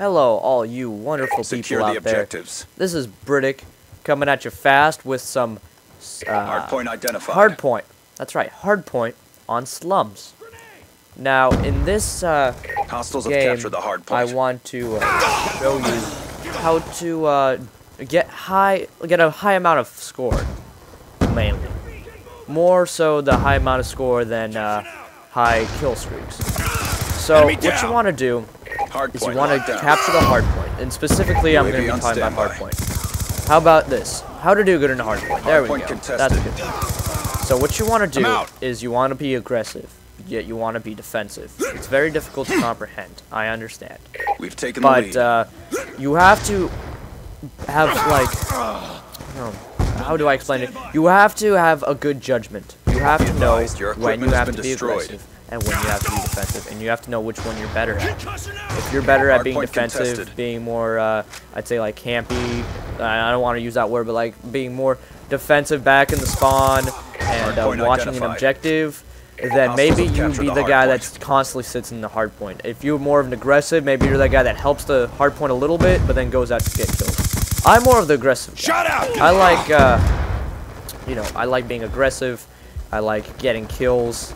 Hello, all you wonderful Secure people the out there. objectives. This is Britik coming at you fast with some uh, Hardpoint identified. hard point. That's right, hard point on slums. Now, in this uh, game, the hard I want to uh, show you how to uh, get high, get a high amount of score, mainly. More so the high amount of score than uh, high kill streaks. So what you want to do Hard is you want to capture the hard point, and specifically I'm going to be talking about hard point. How about this? How to do good in a hard point. There we go. That's good. So what you want to do is you want to be aggressive, yet you want to be defensive. It's very difficult to comprehend. I understand, We've taken the but uh, you have to have like, oh, how do I explain it? You have to have a good judgment. You have to know when you have to be destroyed. aggressive and when you have to be defensive, and you have to know which one you're better at. If you're better at being defensive, contested. being more, uh, I'd say like campy. I I don't want to use that word, but like being more defensive back in the spawn and uh, watching an objective, then maybe you captured be the the guy point. that constantly sits in the hard point. If you're more of an aggressive, maybe you're that guy that helps the hard point a little bit, but then goes out to get killed. I'm more of the aggressive. Guy. Shut out! I like, uh, you know, I like being aggressive. I like getting kills.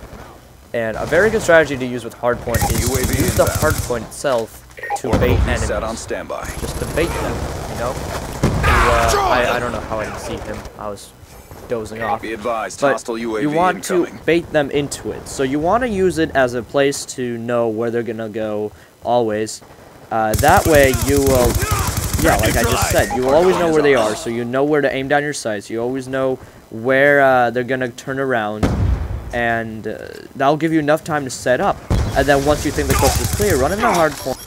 And a very good strategy to use with hardpoint is UAV to use the hardpoint itself to bait VSAT on enemies. standby. Just to bait them, you know? To, uh, I, I don't know how I didn't see him. I was dozing off. Be advised, But hostile UAV you want incoming. to bait them into it. So you want to use it as a place to know where they're going to go always. Uh, that way you will, yeah, like I just said, you will always know where they are. So you know where to aim down your sights. You always know where uh, they're going to turn around. And uh, that'll give you enough time to set up. And then once you think the coast is clear, run in the hard point.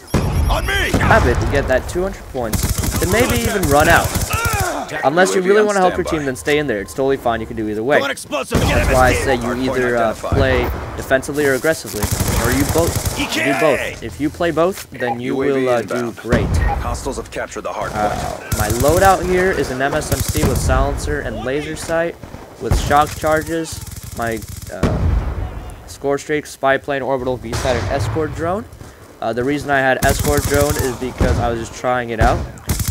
On me! Have it to get that 200 points. And maybe even run out. Unless you really want to help your team, then stay in there. It's totally fine. You can do either way. That's why I say you either uh, play defensively or aggressively, or you both. You do both. If you play both, then you will uh, do great. Hostiles have captured the hard point. Uh, my loadout here is an MSMC with silencer and laser sight, with shock charges. My uh, score streak, spy plane, orbital VSAT, and escort drone. Uh, the reason I had escort drone is because I was just trying it out,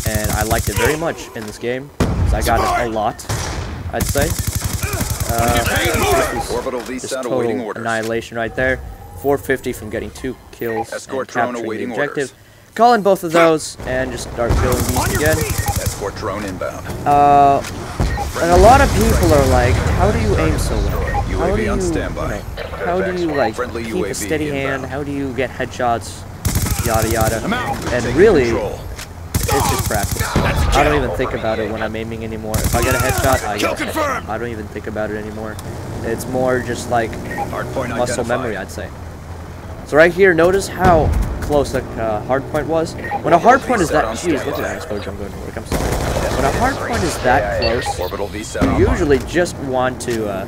and I liked it very much in this game. 'cause I got it a lot, I'd say. Uh, Orbital V just awaiting orders. annihilation right there. 450 from getting two kills Escort and drone capturing awaiting the objective. orders. Call in both of those and just start killing these again. Escort drone inbound. Uh, and a lot of people are like, how do you aim so well? How do you, on standby. you know, how do you like Friendly keep a steady hand? How do you get headshots? Yada yada. And really, control. it's just practice. I don't even think about it when I'm aiming anymore. If I get a headshot, I get a headshot. I don't even think about it anymore. It's more just like muscle memory, I'd say. So right here, notice how close the uh, hard point was. When a hard point is that, jeez, look at that exposure I'm going to work. I'm sorry. When a hard point is that close, Orbital VSAT you usually just want to uh,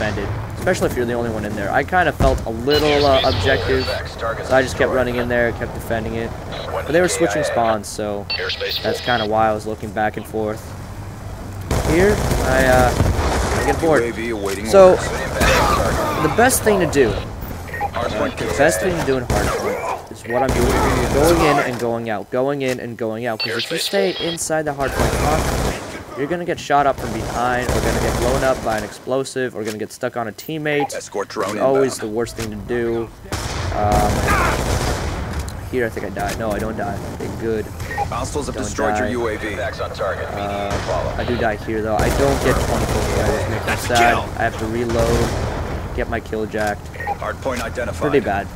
especially if you're the only one in there. I kind of felt a little uh, objective, so I just kept running in there, kept defending it. But they were switching spawns, so that's kind of why I was looking back and forth. Here, I, uh, I get bored. So, the best thing to do the best thing to do in hardpoint is what I'm doing. Going in and going out. Going in and going out. Because if you stay inside the hardpoint constantly, you're going to get shot up from behind, or going to get blown up by an explosive, or going to get stuck on a teammate. Escort drone It's always the worst thing to do. Um, here, I think I died. No, I don't die. Okay, good. Hostiles have destroyed die. your UAV. on target. Uh, I do die here, though. I don't get 20 kills away, which makes me sad. I have to reload, get my kill jacked. Hardpoint identified. Pretty bad.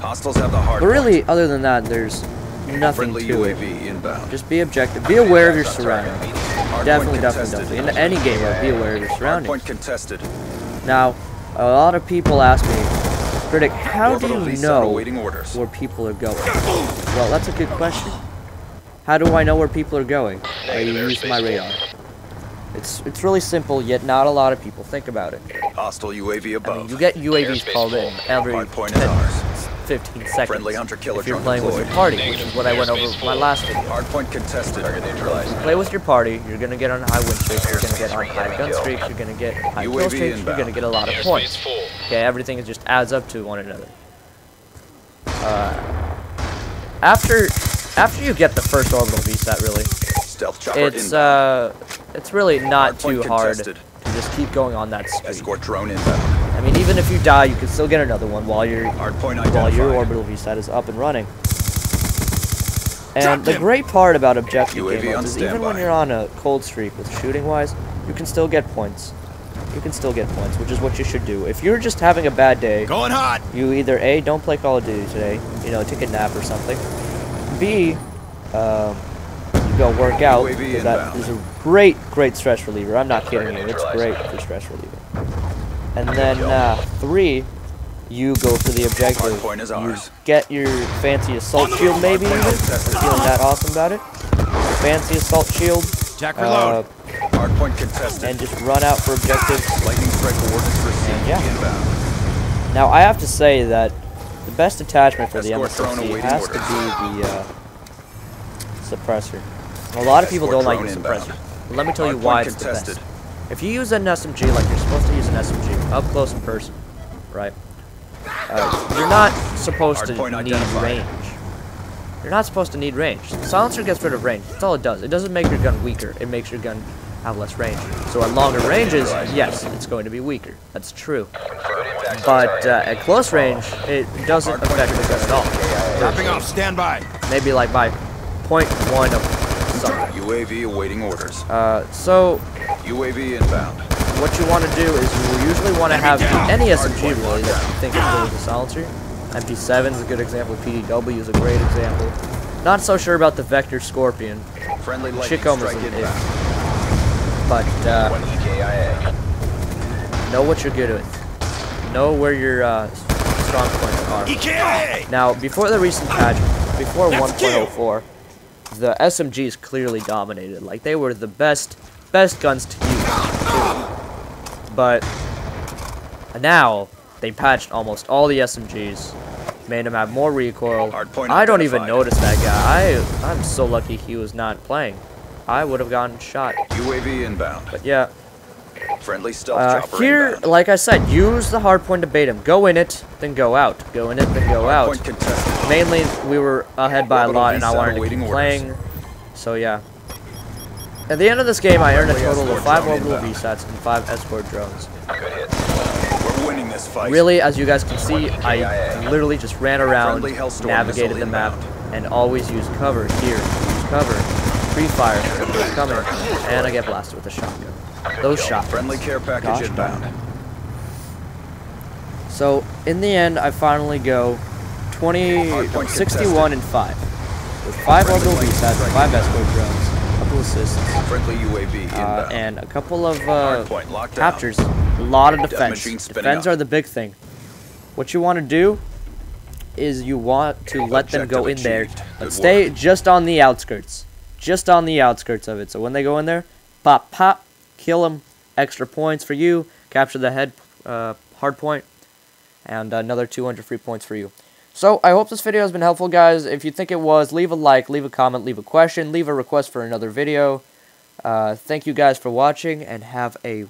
Hostiles have the hard But really, other than that, there's nothing Friendly to it. UAV inbound. Just be objective. Be aware of your surroundings. Definitely, definitely, definitely. In any game, mode, be aware of your surroundings. Point contested. Now, a lot of people ask me, Critic, how do you know where people are going? Well, that's a good question. How do I know where people are going? I use my radar. It's it's really simple, yet not a lot of people think about it. Hostile UAV I mean, above. you get UAVs called in every Hardpoint 10, is ours. 15 seconds. Friendly hunter-killer if you're drone playing with your deployed. party, which is what I went over with my last video. Hardpoint contested. Target neutralized. play with your party, you're gonna get on high win streaks, you're gonna get on high gun streaks, you're gonna get high kill UAV streaks, you're gonna get a lot of points. Okay, everything just adds up to one another. Uh, after after you get the first orbital VSAT, really, Stealth chopper it's uh, it's really not Hardpoint too hard to just keep going on that streak. Escort drone inbound. I mean, even if you die, you can still get another one while your while your orbital VSAT is up and running. And the him. great part about objective UAV game modes is even when you're on a cold streak with shooting wise, you can still get points. You can still get points, which is what you should do. If you're just having a bad day, Going hot. you either A, don't play Call of Duty today, you know, take a nap or something. B, um, you go work out. That is a great, great stress reliever. I'm not kidding you. It's great for stress relieving. And then uh, three, you go for the objective. Hardpoint is You get your fancy assault shield, maybe even. If feeling that awesome about it. Fancy assault shield. Jack Uh, reload. Hardpoint contested. and just run out for objectives. Lightning strike coordinates received. yeah. Inbound. Now I have to say that the best attachment for the Escort MSMC awaiting has to be the uh, suppressor. A lot of people Escort don't like the suppressor. Let me tell you why it's the best. If you use an SMG like you're supposed to use an SMG, up close in person, right? Uh, you're not supposed to need identified. range. You're not supposed to need range. Silencer gets rid of range. That's all it does. It doesn't make your gun weaker. It makes your gun have less range. So at longer ranges, yes, it's going to be weaker. That's true. But uh, at close range, it doesn't affect the gun at all. Dropping off. Stand by. Maybe like by 0.1 of something. UAV awaiting orders. Uh, so UAV inbound. what you want to do is you usually want to have any SMG really that you think is good with a silencer. MP7 is a good example. PDW is a great example. Not so sure about the Vector Skorpion, Friendly Chicomas is- inbound. but uh, know what you're good with. Know where your uh, strong points are. EKIA. Now, before the recent patch, before 1.04, the SMGs clearly dominated. Like they were the best, best guns to use. But now they patched almost all the SMGs, made them have more recoil. I don't even notice that guy. I I'm so lucky he was not playing. I would have gotten shot. UAV inbound. But yeah, Friendly stealth uh, chopper here, inbound. like I said, use the hardpoint to bait him. Go in it, then go out. Go in it, then go out. Mainly, we were ahead by a lot, and I wanted to keep orders. playing. So yeah. At the end of this game, I earned a total of five orbital. VSATs and five escort drones. We're winning this fight. Really, as you guys can see, I literally just ran around, navigated the map, and always used cover here, use cover, free fire, coming, and I get blasted with a shotgun. Those shots. Friendly care package Gosh inbound. So, in the end, I finally go 20, Hardpoint 61 and 5. With 5 Friendly orbital VSATs, 5 escort drones, a couple assists, Friendly UAV uh, and a couple of uh, captures. A lot of defense. Defense up. are the big thing. What you want to do is you want to let them go in there, but stay just on the outskirts. Just on the outskirts of it. So when they go in there, pop, pop, kill them. Extra points for you. Capture the head uh, hard point. And another 200 free points for you. So, I hope this video has been helpful, guys. If you think it was, leave a like, leave a comment, leave a question, leave a request for another video. Uh, thank you guys for watching, and have a